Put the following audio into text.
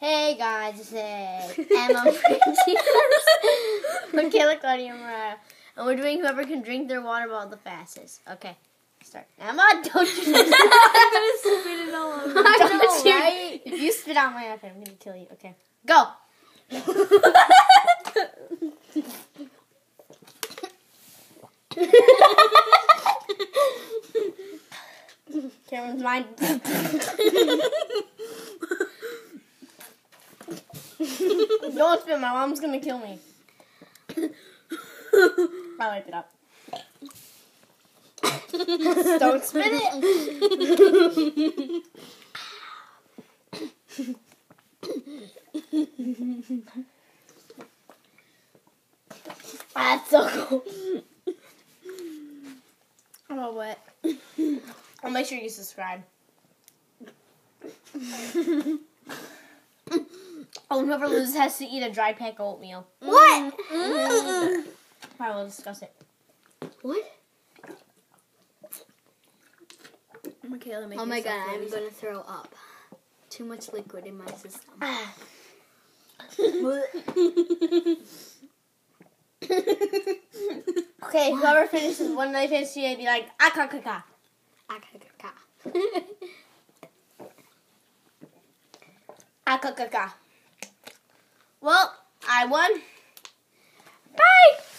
Hey guys, it's Emma with Kayla, Claudia, and Mariah. And we're doing whoever can drink their water bottle the fastest. Okay, start. Emma, don't you. I'm gonna spit it all over. don't know, you. right? If you spit out my iPad, I'm gonna kill you. Okay, go. Cameron's mine. Don't spit. My mom's gonna kill me. I wipe it up. Don't spit it. That's so cool. I'm all wet. I'll make sure you subscribe. Oh, whoever loses has to eat a dry pack of oatmeal. What? I will discuss it. What? Mckayla, make Oh my god, I'm gonna throw up. Too much liquid in my system. okay, whoever finishes one they finish, you'd be like, ah, ka, ka, ka. Akakaka. Ah, ka, ka, ka. Well, I won. Bye!